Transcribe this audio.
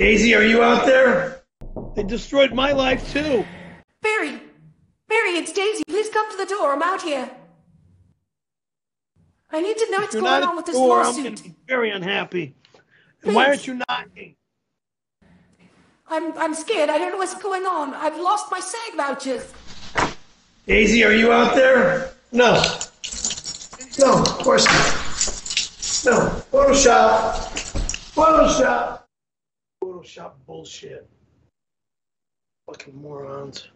Daisy, are you out there? They destroyed my life too. Perry! Perry, it's Daisy. Please come to the door. I'm out here. I need to know what's You're going not on at with the this door. I'm going to be very unhappy. And why aren't you knocking? I'm I'm scared. I don't know what's going on. I've lost my SAG vouchers. Daisy, are you out there? No. No, of course not. No. Photoshop. Photoshop. Photoshop bullshit. Fucking morons.